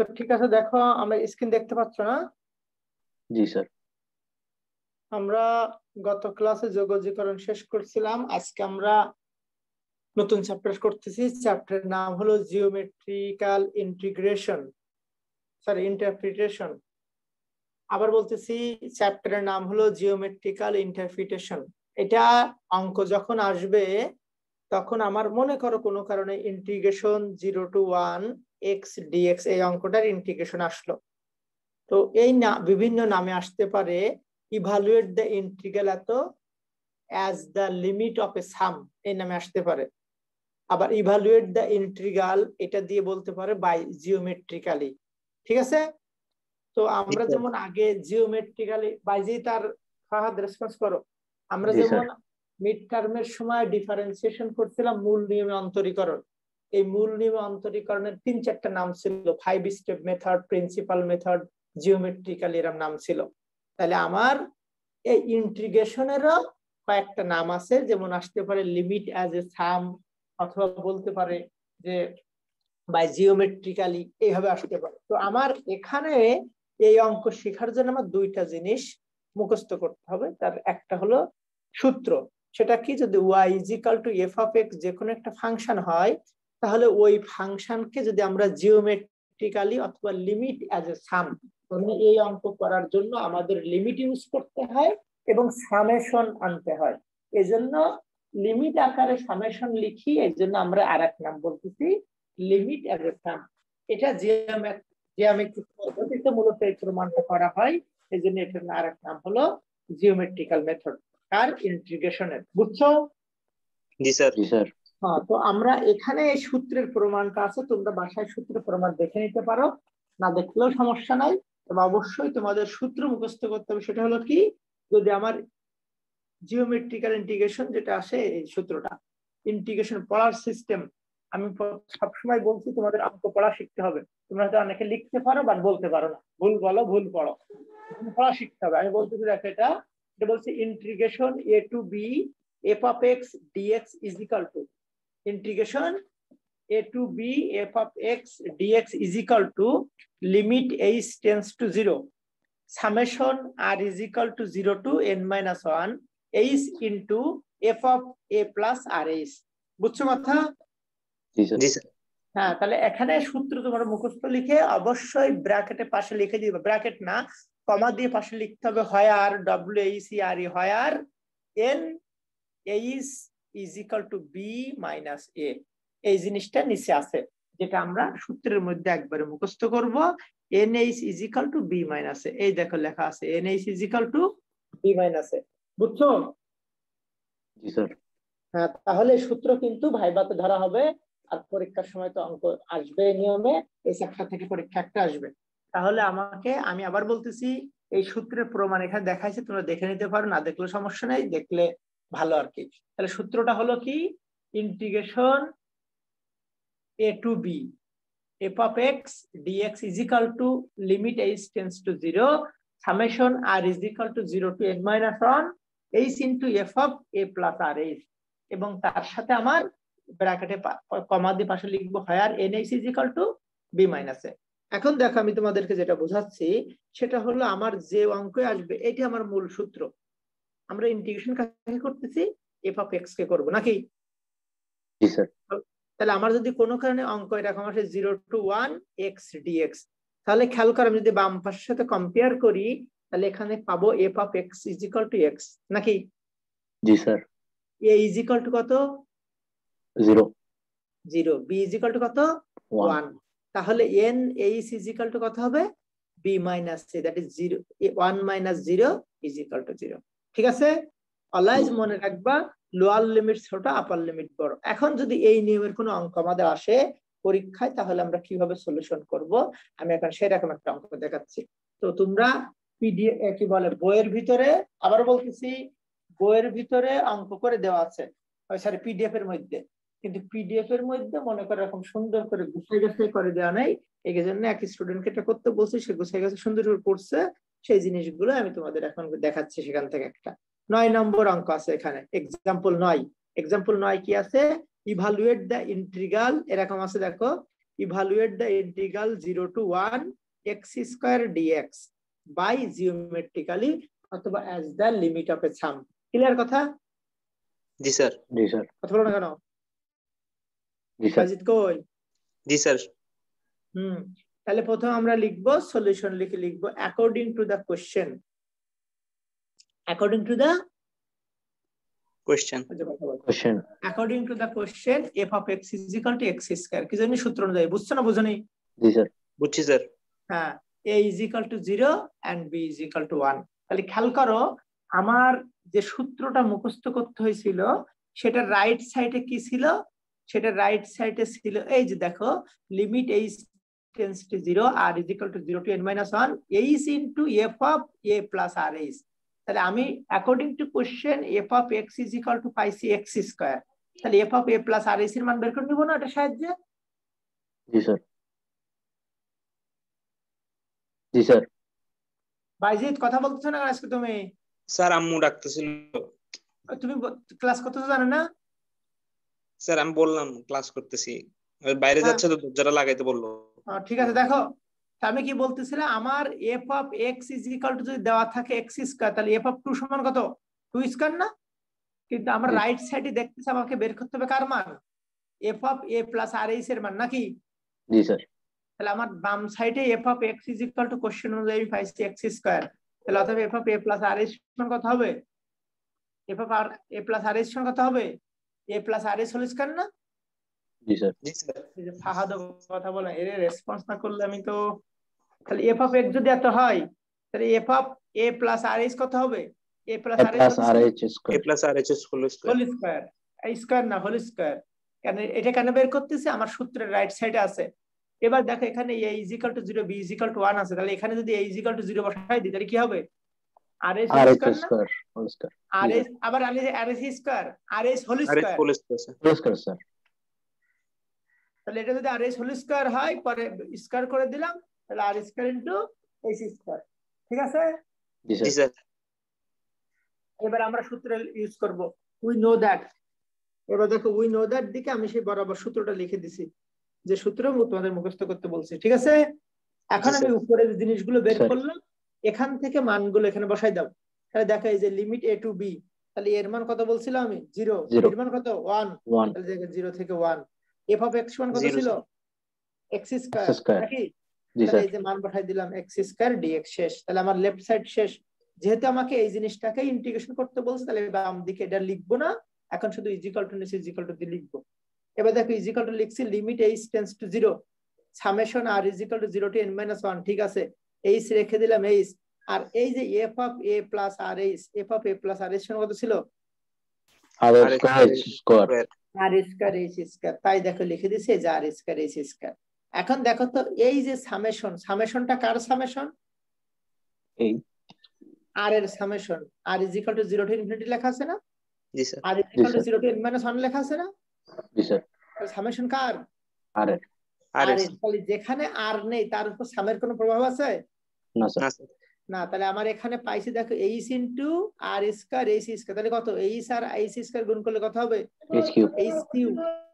তো ঠিক আছে দেখো আমরা স্ক্রিন দেখতে পাচ্ছ না? জি স্যার আমরা গত ক্লাসে যোগজীকরণ শেষ করছিলাম। আজকে আমরা নতুন চ্যাপ্টার করতেছি। চ্যাপ্টারের নাম হলো জিওমেট্রিক্যাল ইন্টিগ্রেশন সরি ইন্টারপ্রিটেশন আবার বলতেছি চ্যাপ্টারের নাম হলো জিওমেট্রিক্যাল ইন্টারপ্রিটেশন এটা অঙ্ক যখন আসবে তখন আমার মনে করো কোনো কারণে integration zero to one x dx এই অঙ্কটার ইন্টিগ্রেশন আসলো। তো এই না বিভিন্ন নামে আসতে পারে ইভালুয়েট দ্য ইন্টিগ্রাল এত as the limit of a sum এই নামে আসতে পারে। আবার ইভালুয়েট দ্য ইন্টিগ্রাল এটা দিয়ে বলতে পারে বাই জিওমেট্রিক্যালি ঠিক আছে? তো আমরা যেমন আগে জিওমেট্রিক্যালি বাইজি তার ফাহাদ রেসপন্স করো আমরা যেমন মিড টার্মের সময় ডিফারেন্সিয়েশন করছিলাম মূল নিয়মে অন্তরীকরণ। এই মূল নিয়মে অন্তরীকরণের তিন চারটা নাম ছিল five step method principle method geometrical এরম নাম ছিল। তাহলে আমার এই ইন্টিগ্রেশনেরও কয়েকটা নাম আছে, যেমন আসতে পারে লিমিট অ্যাজ এ সাম অথবা বলতে পারে যে বাই জিওমেট্রিক্যালি এইভাবে আসতে পারে। তো আমার এখানে এই অঙ্ক শেখার জন্য আমার দুইটা জিনিস মুখস্থ করতে হবে। তার একটা হলো সূত্র। সেটা কি? যদি y is equal to f of x যে কোনো একটা ফাংশন হয়, তাহলে ওই ফাংশনকে যদি আমরা জিওমেট্রিক্যালি অথবা লিমিট অ্যাজ এ সাম তাহলে এই অঙ্ক করার জন্য আমাদের লিমিট ইউজ করতে হয় এবং সামেশন আনতে হয়। এজন্য লিমিট আকারে সামেশন লিখি এই জন্য আমরা আর এক নাম বলতেছি লিমিট অ্যাজ এ সাম এটা জিওমেট্রিক পদ্ধতিতে মূলত এই প্রমাণটা করা হয় এই জন্য এটার আর এক নাম হলো জিওমেট্রিক্যাল মেথড আর ইন্টিগ্রেশনের বুঝছ? জি স্যার। জি স্যার। হ্যাঁ তো আমরা এখানে এই সূত্রের প্রমাণটা আছে তোমরা বাসায় সূত্রের প্রমাণ দেখে নিতে পারো। না দেখলেও সমস্যা নাই তবে অবশ্যই তোমাদের সূত্র মুখস্থ করতে হবে সেটা হলো কি যদি আমার জিওমেট্রিক্যাল ইন্টিগ্রেশন যেটা আসে এই সূত্রটা ইন্টিগ্রেশন পড়ার সিস্টেম আমি সবসময় বলছি তোমাদের অঙ্ক পড়া শিখতে হবে। তোমরা হয়তো অনেকে লিখতে পারো বা বলতে পারো না। ভুল বলো ভুল পড়ো। পড়া শিখতে হবে। আমি বলতেছি দেখো এটা এটা integration a to b f of x dx is equal to integration a to b f of x dx is equal to limit h tends to zero summation r is equal to zero to n minus one h into f of a plus r h বুঝছ কথা? হ্যাঁ তাহলে এখানে সূত্র তোমার মুখস্থ লিখে অবশ্যই ব্র্যাকেটের পাশে লিখে দিবে। ব্র্যাকেট না কমা দিয়ে পাশে লিখতে হবে হয় আর ডব্লিউ এইচ আর ই হয় আর n h is equal to b minus a এই জিনিসটা নিচে আছে যেটা আমরা সূত্রের মধ্যে একবারে মুখস্থ করব। N h is equal to b minus a এই দেখো লেখা আছে n h is equal to b minus a বুঝছ? জি স্যার। হ্যাঁ তাহলে সূত্র কিন্তু ভাইবাতে ধরা হবে আর পরীক্ষার সময় তো অঙ্ক আসবে নিয়মে এই চ্যাপ্টার থেকে পরীক্ষা একটা আসবে। তাহলে আমাকে, আমি আবার বলতেছি, এই সূত্রের প্রমাণ এখানে দেখাইছে, তোমরা দেখে নিতে পারো, না দেখলে সমস্যা নেই, দেখলে ভালো আর কি। তাহলে সূত্রটা হলো কি? Integration a to b f of x dx equal to limit tends to zero summation r is equal to zero to n minus one h into f of a plus r h এবং তার সাথে আমার ব্র্যাকেটে কমা দিয়ে পাশে লিখব হয় আর n h equal to b minus a এখন দেখো আমি তোমাদেরকে যেটা বোঝাচ্ছি সেটা হলো আমার যে অঙ্ক আসবে এটি আমার মূল সূত্র। আমরা ইন্টিগ্রেশন কাকে করতেছি? এফ অফ এক্স কে করব নাকি? তাহলে আমার যদি কোনো কারণে অঙ্ক এরকম আসে zero to one x dx তাহলে খেয়াল করে আমি যদি বাম পাশের সাথে কম্পেয়ার করি তাহলে এখানে পাবো f of x is equal to x নাকি? জি sir. A is equal to কত? Zero zero b is equal to কত? ওয়ান তাহলে n h is equal to কত হবে? B minus c that is zero one minus zero is equal to zero ঠিক আছে? Always মনে রাখবা lower limit ছোট আপার লিমিট বড়। এখন যদি এই নিয়মের কোনো অঙ্ক আমাদের আসে পরীক্ষায়, তাহলে আমরা কীভাবে সলিউশন করব? আমি এখন সেরকম একটা অঙ্ক দেখাচ্ছি। তো তোমরা পিডিএফ কি বলে, বইয়ের ভিতরে, আবার বলতেছি, বইয়ের ভিতরে অঙ্ক করে দেওয়া আছে। সরি পিডিএফ এর মধ্যে। কিন্তু পিডিএফ এর মধ্যে মনে করে এরকম সুন্দর করে গুছাই গুছাই করে দেওয়া নাই। এই জন্য এক স্টুডেন্টকে এটা করতে বলছি সে গুছাই গেছে সুন্দর করে পড়ছে। সেই জিনিসগুলো আমি তোমাদের এখন দেখাচ্ছি সেখান থেকে একটা। নয় নম্বর অঙ্ক আছে এখানে এক্সাম্পল নয়। এক্সাম্পল নয় কি আছে? ইভালুয়েট দ্য ইন্ট্রিগাল এরকম আছে দেখো। Evaluate the integral zero to one x square dx by geometrically অথবা as the limit of a sum clear কথা? জি স্যার। জি স্যার। কথা বলো না কেন? জি কই জি স্যার হুম তাহলে প্রথম আমরা লিখব সলিউশন লিখে লিখব according to the question according to the question question according to the question f of x is equal to x square কি জানি সূত্র অনুযায়ী বুঝছ না বুঝনি? জি স্যার বুঝছি স্যার হ্যাঁ a is equal to zero and b is equal to one তাহলে খেয়াল করো আমার যে সূত্রটা মুখস্থ করতে হয়েছিল সেটা রাইট সাইডে কি ছিল? সেটা রাইট সাইডে ছিল এই যে দেখো limit h tends to zero r is equal to zero to n minus one h into f of a plus r h তাহলে আমি according to question f of x is equal to পাইছি x square তাহলে f of a plus r h এর মান বের করে নিবো না এটা সাহায্যে? জি স্যার জি স্যার বাইজিৎ কথা বলতেছো না আজকে তুমি? স্যার আম্মু ডাকতেছিল। তুমি ক্লাস করতেছো জানো না? স্যার আমি বললাম ক্লাস করতেছি। বাইরে হ্যাঁ। যাচ্ছে তো দরজাটা লাগাইতে বলল। ঠিক আছে দেখো তা আমি কি বলতেছিলাম আমার f of x is equal to যদি দেওয়া থাকে এক্স স্কোয়ার তাহলে এফ অফ টু সমান কত? টু স্কোয়ার না? কিন্তু আমার রাইট সাইডে দেখতেছি আমাকে বের করতে হবে কার মান? F of a plus r h এর মান নাকি? জি স্যার। তাহলে আমার বাম সাইডে f of x is equal to question অনুযায়ী পাইছি এক্স স্কোয়ার তাহলে অথবা f of a plus r h সমান কত হবে? F of r a plus r h সমান কত হবে? A plus r h whole square না? জি স্যার। জি স্যার। ফাহাদ কথা বলে এর রেসপন্স না করলে আমি তো তাহলে এফ অফ এক্স যদি এত হয় তাহলে f of a plus r h কত হবে? A plus r plus r h a square plus r h whole square whole square square না হোল স্কোয়ার কেন এটা কেন বের করতেছে? আমার সূত্রের রাইট সাইডে আছে। এবার দেখো এখানে a is equal to zero b is equal to one আছে। তাহলে এখানে যদি এ ইজিক্যাল টু জিরো বসাই দিই তাহলে কি হবে? R s r h square না square whole square r s আবার r s r s whole r h whole square whole square sir তাহলে এটা যদি আর এস হোল স্কোয়ার হয় পরে স্কোয়ার করে দিলাম তাহলে r square into s square ঠিক আছে? জি জি স্যার স্যার এবার আমরা সূত্র ইউজ করব। উই নো দ্যাট এবার দেখো উই নো দ্যাট দিকে আমি সেই বরাবর সূত্রটা লিখে দিছি যে সূত্র তোমাদের মুখস্থ করতে বলছি। ঠিক আছে? এখন আমি উপরের জিনিসগুলো বের করলাম। এখান থেকে মানগুলো এখানে বসাই দাও। তাহলে দেখো এই যে লিমিট এ টু বি তাহলে এর মান কত বলছিলাম আমি? জিরো এর মান কত? ওয়ান তাহলে দেখো জিরো থেকে ওয়ান এফ অফ এক্স মান কত ছিল? এক্স স্কোয়ার নাকি? তাহলে এই যে মান বসাই দিলাম এক্স স্কোয়ার ডিএক্স শেষ। তাহলে আমার লেফট সাইড শেষ। যেহেতু আমাকে এই জিনিসটাকে ইন্টিগ্রেশন করতে বলছে তাহলে বাম দিকে এটা লিখব না। এখন শুধু ইজিক্যাল টু নিচে ইজিক্যাল টু দিয়ে লিখব। এবার দেখো ইজিক্যাল টু লিখছি limit h tends to zero summation r is equal to zero to n minus one ঠিক আছে? এইচ রেখে দিলাম এইচ আর এই যে f of a plus r h f of a plus r h কত ছিল? R square h square r square h square তাই দেখো লিখে দিছে যে আর স্কয়ার এইচ স্কয়ার এখন দেখো তো এই যে সামেশন সামেশনটা কার সামেশন এই। আর এর summation r is equal to zero to infinity লেখা আছে না? জি sir. R is equal to sir. Zero to n minus one লেখা আছে না? জি স্যার। সামেশন কার? আর এর। আর আর এর। তাহলে যেখানে আর নেই তার উপর সামের কোনো প্রভাব আছে? না স্যার না তাহলে আমার এখানে পাইছি দেখো h into r square h square তাহলে কত? এইচ আর এইচ স্কয়ার গুণ করলে কত হবে? এইচ কিউব এইচ কিউ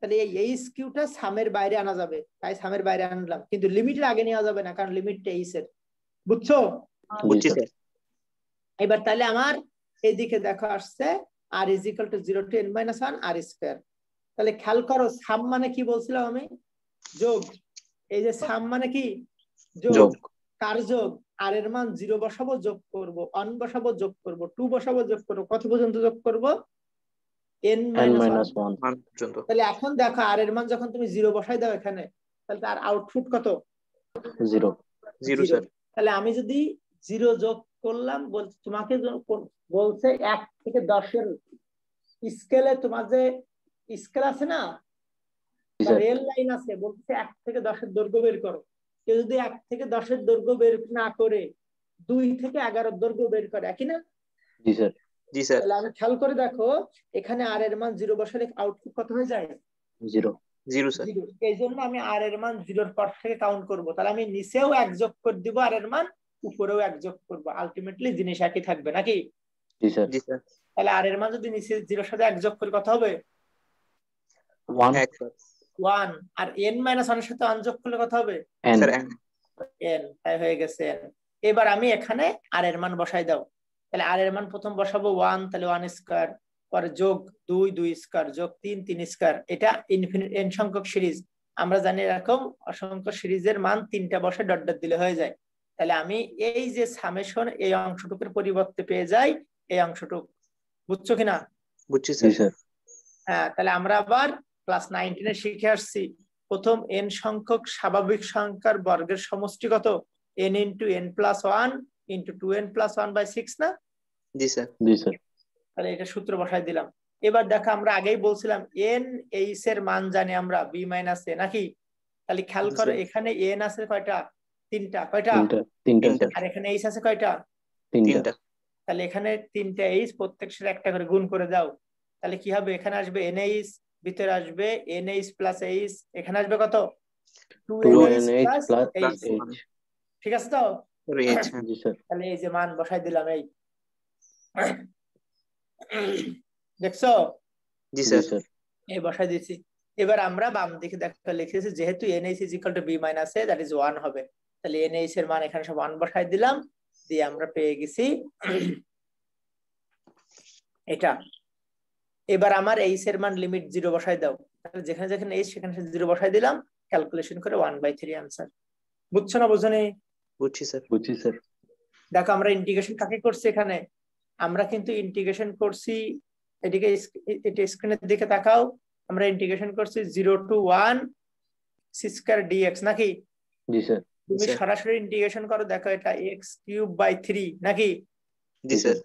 তাহলে এই এইচ কিউটা সামের বাইরে আনা যাবে। তাই সামের বাইরে আনলাম। কিন্তু লিমিটের আগে নেওয়া যাবে না কারণ লিমিটটা এইচ এর। বুঝছ? বুঝছি স্যার এবার তাহলে আমার এইদিকে দেখো আসছে r is equal to zero to n minus one r square তাহলে খেয়াল করো সাম মানে কি বলছিলাম আমি? যোগ। এই যে সাম মানে কি? যোগ। যোগ। কার যোগ? আর এর মান জিরো বসাবো যোগ করব। অন বসাবো যোগ করব। টু বসাবো যোগ করব। কত পর্যন্ত যোগ করব? এন মাইনাস ওয়ান পর্যন্ত। তাহলে এখন দেখো আর এর মান যখন তুমি জিরো বসাই দাও এখানে তাহলে তার আউটপুট কত? জিরো জিরো স্যার তাহলে আমি যদি জিরো যোগ করলাম বলছে তোমাকে বলছে এক থেকে দশের স্কেলে তোমার যে স্কেল আছে না? রেল লাইন আছে বলছে এক থেকে দশের দৈর্ঘ্য বের করো। কেউ যদি এক থেকে দশের দৈর্ঘ্য বের না করে দুই থেকে এগারো দৈর্ঘ্য বের করে একই না? জি স্যার। জি স্যার। তাহলে আমি খেয়াল করে দেখো এখানে আর এর মান জিরো বসালে আউটপুট কত হয়ে যায়? জিরো জিরো স্যার এই জন্য আমি আর এর মান জিরোর পর থেকে কাউন্ট করব। তাহলে আমি নিচেও এক যোগ করে দিব আর এর মান উপরেও এক যোগ করব। আলটিমেটলি জিনিস একই থাকবে নাকি? জি স্যার। জি স্যার। তাহলে আর এর মান যদি নিচে জিরোর সাথে এক যোগ করে কত হবে? ওয়ান এক স্যার ওয়ান আর এন মাইনাস ওয়ানের সাথে ওয়ান যোগ করলে কত হবে? এন স্যার এন এন তাই হয়ে গেছে n. এবার আমি এখানে আর এর মান বসাই দাও। তাহলে আর এর মান প্রথম বসাবো ওয়ান তাহলে ওয়ান স্কোয়ার পরে যোগ দুই দুই স্কোয়ার যোগ তিন তিন স্কোয়ার এটা ইনফিনিট এন সংখ্যক সিরিজ আমরা জানি এরকম অসংখ্য সিরিজের মান তিনটা বসে ডট ডট দিলে হয়ে যায়। তাহলে আমি এই যে সামেশন এই অংশটুকুর পরিবর্তে পেয়ে যাই। এই অংশটুক। বুঝছ কিনা? বুঝছি স্যার স্যার হ্যাঁ তাহলে আমরা আবার ক্লাস নাইনটিনে শিখে আসছি। প্রথম এন সংখ্যক স্বাভাবিক সংখ্যার বর্গের সমষ্টি কত? N into n plus one into two n plus one by six না? জি স্যার। জি স্যার। তাহলে এটা সূত্র বসাই দিলাম। এবার দেখো আমরা আগেই বলছিলাম এন এইস এর মান জানি আমরা বি মাইনাস এ নাকি? তাহলে খেয়াল করো এখানে এন আছে কয়টা? তিনটা। কয়টা? তিনটা আর এখানে এইস আছে কয়টা? তিনটা। তিনটা। তাহলে এখানে তিনটা এইস প্রত্যেক সাথে একটা করে গুণ করে দাও। তাহলে কি হবে? এখানে আসবে এন এইস ভিতরে আসবে এন এইস প্লাস এইস এখানে আসবে কত? H plus h. এইচ। ঠিক আছে তো? এইচ জি স্যার তাহলে এই যে মান বসাই দিলাম এই। দেখছ? জি স্যার এই বসাই দিয়েছি। এবার আমরা বাম দিকে দেখা লিখেছি যেহেতু nh is equal to b minus a that is one হবে। তাহলে এনএইচ এর মান এখানে সব ওয়ান বসাই দিলাম দিয়ে আমরা পেয়ে গেছি। এটা। এবার আমার এইচ এর মান লিমিট জিরো বসাই দাও। তাহলে যেখানে যেখানে এইচ সেখানে জিরো বসাই দিলাম ক্যালকুলেশন করে ওয়ান বাই থ্রি আনসার বুঝছ না বুঝো নি? বুঝছি স্যার বুঝছি স্যার দেখো আমরা ইন্টিগ্রেশন কাকে করছি এখানে? আমরা কিন্তু ইন্টিগ্রেশন করছি এদিকে এটা স্ক্রিনের দিকে তাকাও। আমরা ইন্টিগ্রেশন করছি zero to one c square dx নাকি? জি স্যার তুমি সরাসরি ইন্টিগ্রেশন করো দেখো এটা এক্স কিউব বাই থ্রি নাকি? জি স্যার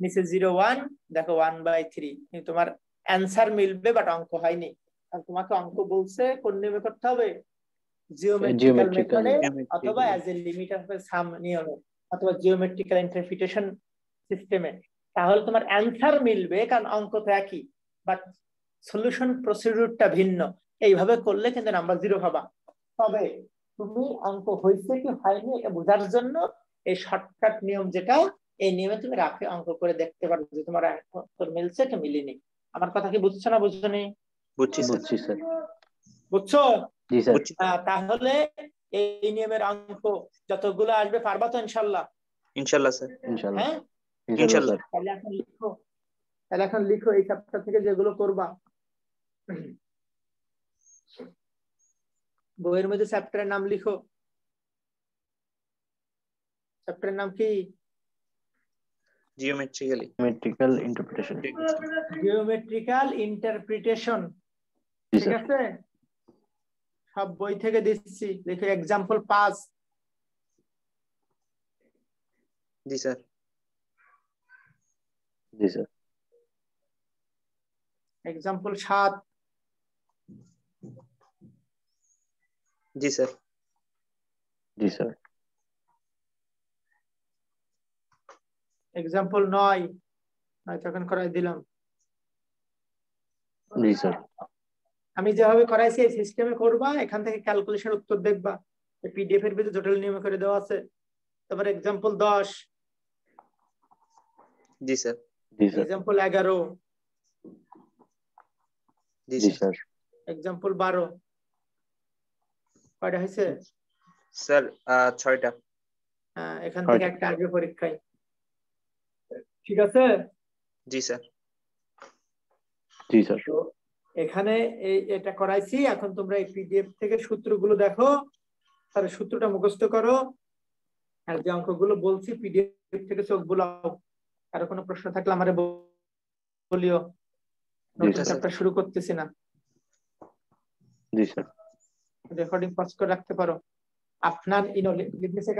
নিচে জিরো ওয়ান দেখো ওয়ান বাই থ্রি তোমার অ্যান্সার মিলবে বাট অঙ্ক হয়নি। আর তোমাকে অঙ্ক বলছে কোন নিয়মে করতে হবে? জিওমেট্রিক্যাল. মেথডে অথবা as a limit of sum নিয়মে। অথবা জিওমেট্রিক্যাল ইন্টারপ্রিটেশন সিস্টেমে তাহলে তোমার অ্যান্সার মিলবে কারণ অঙ্ক তো একই। বাট সলিউশন প্রসিডিউরটা ভিন্ন। এইভাবে করলে কিন্তু নাম্বার জিরো পাবা। তবে তুমি অঙ্ক হয়েছে কি হয়নি এটা বোঝার জন্য এই শর্টকাট নিয়ম যেটা এই নিয়মে তুমি রাখে অঙ্ক করে দেখতে পারো যে তোমার উত্তর মিলছে কি মিলেনি? আমার কথা কি বুঝছ না বুঝছ নি? বুঝছি বুঝছি স্যার। বুঝছ? জি স্যার। তাহলে এই নিয়মের অঙ্ক যতগুলো আসবে পারবা তো ইনশাল্লাহ? ইনশাল্লাহ স্যার। ইনশাআল্লাহ হ্যাঁ? ইনশাআল্লাহ ইনশাআল্লাহ। তাহলে এখন লিখো। তাহলে এখন লিখো এই চ্যাপ্টার থেকে যেগুলো করবা। বইয়ের মধ্যে চ্যাপ্টারের নাম লিখো। চ্যাপ্টারের নাম কি? Geometrically metrical interpretation geometrical interpretation ঠিক আছে? সব বই থেকে দিচ্ছি। দেখো এক্সাম্পল পাঁচ জি স্যার। জি স্যার। এক্সাম্পল সাত। জি স্যার। জি স্যার। এক্সাম্পল নয় নয় তখন করাই দিলাম। জি স্যার। আমি যেভাবে করাইছি এই সিস্টেমে করবা এখান থেকে ক্যালকুলেশন উত্তর দেখবা। পিডিএফ এর ভিতরে জটিল নিয়মে করে দেওয়া আছে। তারপর এক্সাম্পল দশ। জি স্যার। জি স্যার। এক্সাম্পল এগারো। জি জি স্যার। এক্সাম্পল বারো। কয়টা হয়েছে? স্যার আহ, ছয়টা। হ্যাঁ এখান থেকে একটা আসবে পরীক্ষায়। ঠিক আছে? জি স্যার। জি স্যার। এখানে এই এটা করাইছি। এখন তোমরা এই পিডিএফ থেকে সূত্রগুলো দেখো। তাহলে সূত্রটা মুখস্থ করো। আর যে অঙ্কগুলো বলছি পিডিএফ থেকে চোখ বোলাও কারও কোনো প্রশ্ন থাকলে আমারে বল- বলিও। চ্যাপ্টার শুরু করতেছি না। জি স্যার। রেকর্ডিং পজ করে রাখতে পারো। আপনার ইনো লিখেছে